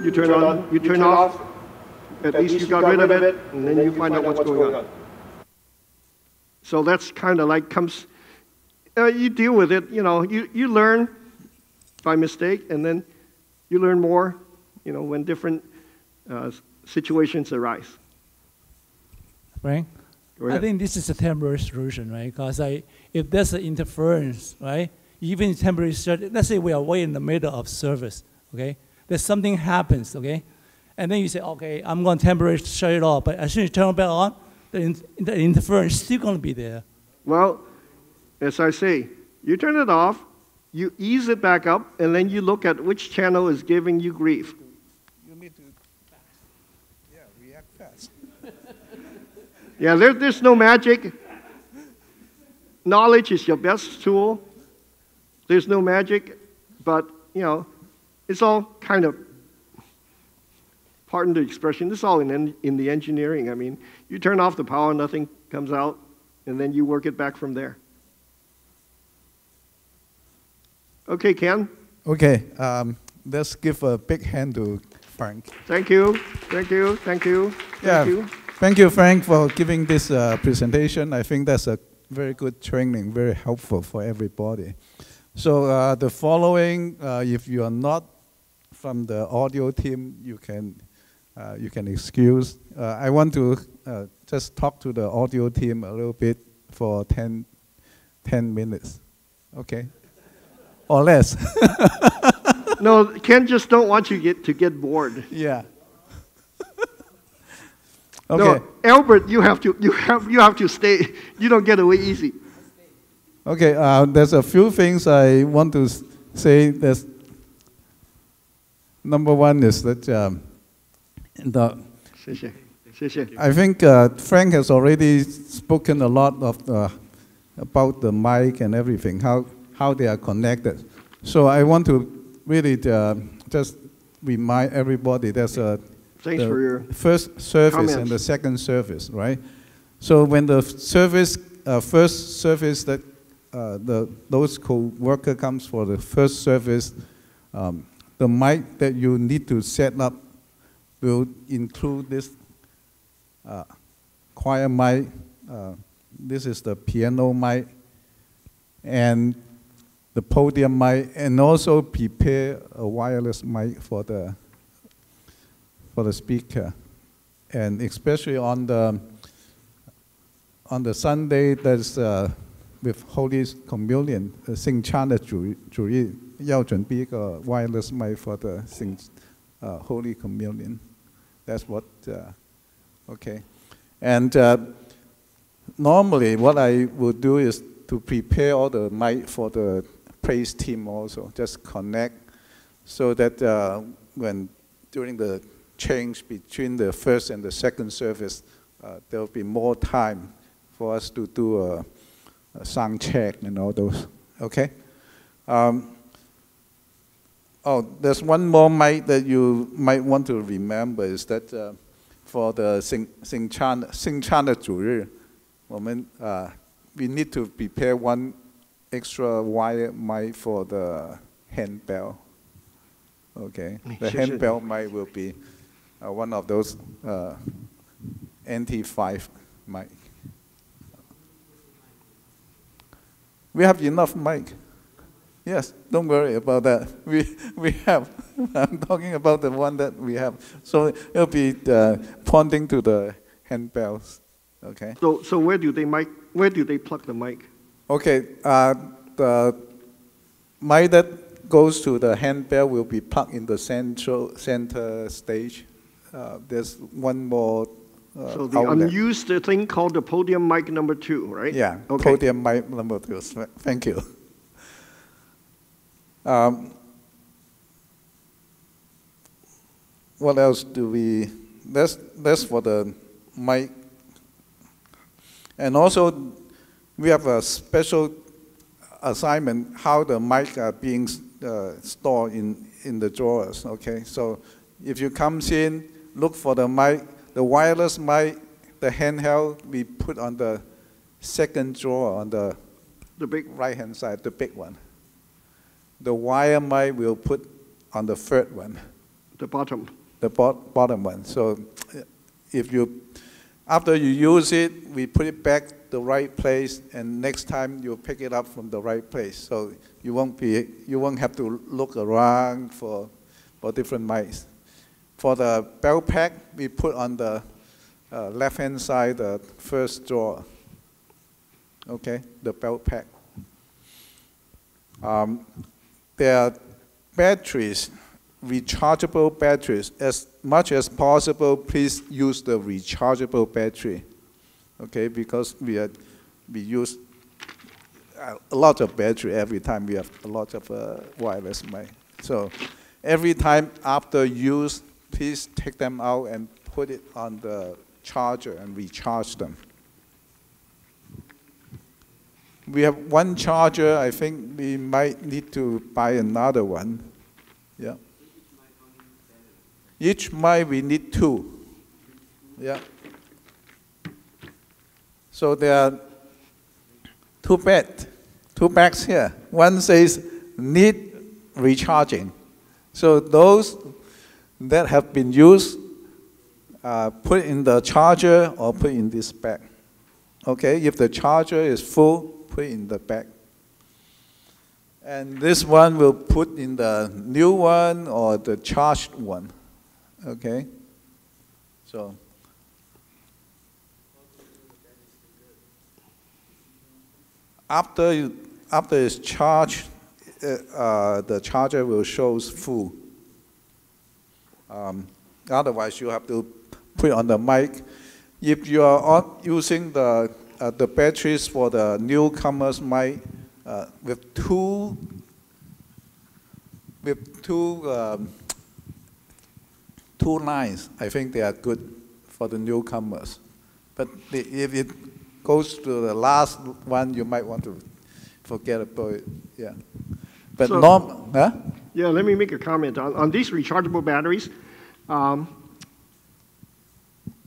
[SPEAKER 1] you turn on, you turn off. At least you got rid of it, and then you find out what's going on. So that's kind of like comes, uh, you deal with it, you know, you, you learn by mistake, and then you learn more, you know, when different uh, situations arise.
[SPEAKER 6] Frank? I think this is a temporary solution, right? Because if there's an interference, right? Even temporary, let's say we are way in the middle of service, okay? There's something happens, okay? And then you say, okay, I'm going to temporarily shut it off, but as soon as you turn it back on, the, in, the interference is still going to be there.
[SPEAKER 1] Well, as I say, you turn it off, you ease it back up, and then you look at which channel is giving you grief.
[SPEAKER 3] you need to yeah, react fast.
[SPEAKER 1] Yeah, there, there's no magic. Knowledge is your best tool. There's no magic, but, you know, it's all kind of, pardon the expression, it's all in, en- in the engineering. I mean, you turn off the power, nothing comes out, and then you work it back from there. Okay, Ken,
[SPEAKER 3] Okay, um, let's give a big hand to Frank.
[SPEAKER 1] thank you, thank you, thank you, thank
[SPEAKER 3] Yeah.
[SPEAKER 1] you.
[SPEAKER 3] Thank you, Frank, for giving this uh, presentation. I think that's a very good training, very helpful for everybody. So uh, the following, uh, if you are not from the audio team, you can you can excuse. Uh, I want to uh, just talk to the audio team a little bit for 10, 10 minutes, okay, or less.
[SPEAKER 1] No, Ken just don't want you get to get bored.
[SPEAKER 3] yeah.
[SPEAKER 1] No,
[SPEAKER 3] okay.
[SPEAKER 1] Albert, you have to you have you have to stay. You don't get away easy.
[SPEAKER 3] Okay, uh, there's a few things I want to say. There's number one is that um, the, I think uh, Frank has already spoken a lot of the, about the mic and everything, how, how they are connected. So I want to really uh, just remind everybody there's a the first service
[SPEAKER 1] comments.
[SPEAKER 3] and the second service, right? So when the service, uh, first service that uh, the, those co-worker comes for the first service, um, the mic that you need to set up will include this uh, choir mic. Uh, this is the piano mic, and the podium mic, and also prepare a wireless mic for the for the speaker, and especially on the on the Sunday that's uh, with Holy Communion，呃，圣餐的主主日要准备一个 wireless mic for the 圣呃 Holy Communion. That's what uh, okay, and uh, normally what I would do is to prepare all the mic for the praise team also, just connect so that uh, when during the change between the first and the second service, uh, there will be more time for us to do a, a sound check and all those. Okay. Um, oh, there's one more mic that you might want to remember is that uh, for the 圣圣餐圣餐的主日，我们 uh, we need to prepare one extra wire mic for the handbell. Okay, the
[SPEAKER 1] 谢谢。
[SPEAKER 3] handbell mic will be uh, one of those uh, NT5 mic. We have enough mic. Yes, don't worry about that. We we have. I'm talking about the one that we have. So it'll be uh, pointing to the handbells. Okay.
[SPEAKER 1] So so where do they mic? Where do they plug the mic?
[SPEAKER 3] Okay, uh, the mic that goes to the handbell will be plugged in the central center stage. Uh, there's one more uh,
[SPEAKER 1] So the
[SPEAKER 3] outlet.
[SPEAKER 1] unused thing called the podium mic number two, right?
[SPEAKER 3] Yeah,
[SPEAKER 1] Okay.
[SPEAKER 3] podium mic number two. Thank you. Um, what else do we? That's that's for the mic. And also, we have a special assignment how the mic are being uh, stored in in the drawers. Okay, so if you comes in, look for the mic, the wireless mic, the handheld we put on the second drawer on the
[SPEAKER 1] The big
[SPEAKER 3] right hand side, the big one. The wire mic we'll put on the third one,
[SPEAKER 1] the bottom.
[SPEAKER 3] the bot, bottom one. So if you, after you use it, we put it back the right place, and next time you'll pick it up from the right place. So you won't be, you won't have to look around for, for different mics. For the belt pack, we put on the uh, left hand side, the first drawer. Okay, the belt pack. Um, there are batteries, rechargeable batteries. As much as possible, please use the rechargeable battery. Okay, because we are, we use a- lot of battery every time we have a lot of uh, wireless mic. So every time after use, please take them out and put it on the charger and recharge them. We have one charger. I think we might need to buy another one. Yeah. Each mic we need two. Yeah. So there are two bed, two bags here. One says need recharging. So those that have been used uh, put in the charger or put in this bag. Okay, if the charger is full, put in the bag. And this one will put in the new one or the charged one. Okay? So, after, you, after it's charged, uh, uh, the charger will show full. Um, otherwise, you have to put on the mic. If you are using the, uh, the batteries for the newcomers might, uh, with two, with two, um, two lines, I think they are good for the newcomers. But the, if it goes to the last one, you might want to forget about it. Yeah. But
[SPEAKER 1] So-
[SPEAKER 3] norm, huh?
[SPEAKER 1] Yeah, let me make a comment. On, on these rechargeable batteries, um,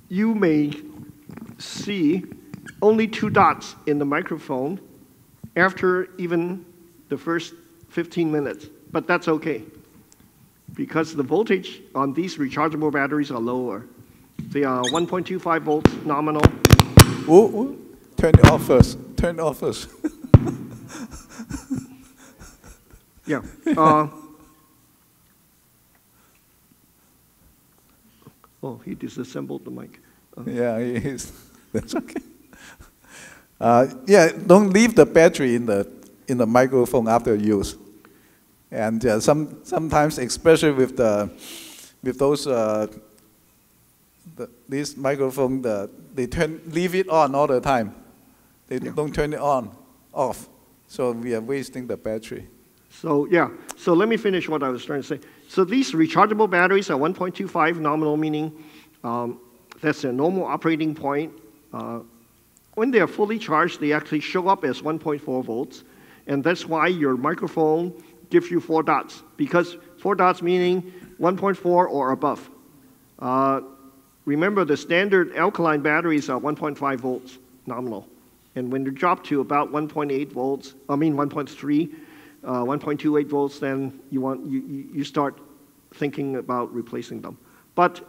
[SPEAKER 1] you may see only two dots in the microphone after even the first 15 minutes, but that's okay. Because the voltage on these rechargeable batteries are lower. They are 1.25 volts nominal.
[SPEAKER 3] Ooh, ooh. Turn it off first. Turn it off first.
[SPEAKER 1] Yeah. Uh, oh, he disassembled the mic.
[SPEAKER 3] yeah, it is. That's okay. Uh, yeah, don't leave the battery in the in the microphone after use. And uh, some sometimes, especially with the with those uh, the, this microphone, the, they turn leave it on all the time. They
[SPEAKER 1] Yeah.
[SPEAKER 3] don't turn it on off, so we are wasting the battery.
[SPEAKER 1] So yeah, so let me finish what I was trying to say. So these rechargeable batteries are 1.25 nominal, meaning um, that's their normal operating point. Uh, when they are fully charged, they actually show up as 1.4 volts, and that's why your microphone gives you four dots because four dots meaning 1.4 or above. Uh, remember, the standard alkaline batteries are 1.5 volts nominal. And when you drop to about 1.8 volts, I mean 1.3, uh, 1.28 volts, then you, want, you you start thinking about replacing them. But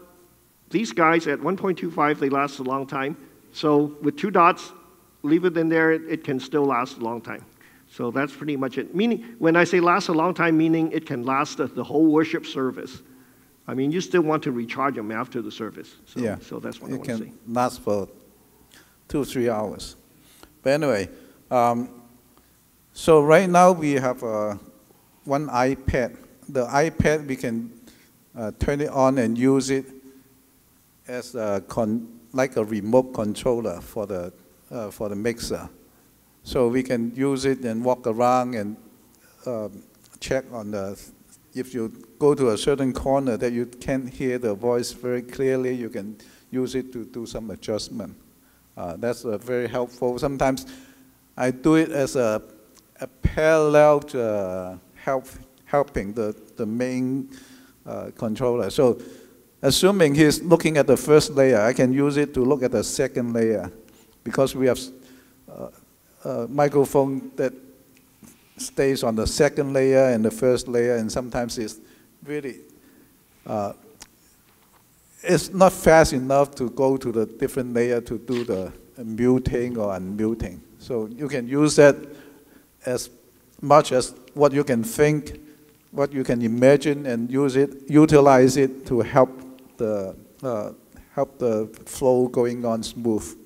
[SPEAKER 1] these guys at 1.25, they last a long time. So with two dots, leave it in there, it, it can still last a long time. So that's pretty much it. Meaning, when I say last a long time, meaning it can last the, the whole worship service. I mean, you still want to recharge them after the service. So,
[SPEAKER 3] yeah.
[SPEAKER 1] so that's what I
[SPEAKER 3] it
[SPEAKER 1] want to say.
[SPEAKER 3] can last for two, or three hours. But anyway, um, so right now we have uh, one iPad. The iPad, we can uh, turn it on and use it as a con- like a remote controller for the, uh, for the mixer. So we can use it and walk around and um, check on the, if you go to a certain corner that you can't hear the voice very clearly, you can use it to do some adjustment. Uh, that's uh, very helpful. Sometimes I do it as a, a parallel uh, help, helping the, the main uh, controller. So assuming he's looking at the first layer, I can use it to look at the second layer because we have uh, a microphone that stays on the second layer and the first layer, and sometimes it's really uh, it's not fast enough to go to the different layer to do the muting or unmuting. So you can use that as much as what you can think, what you can imagine, and use it, utilize it to help the uh, help the flow going on smooth.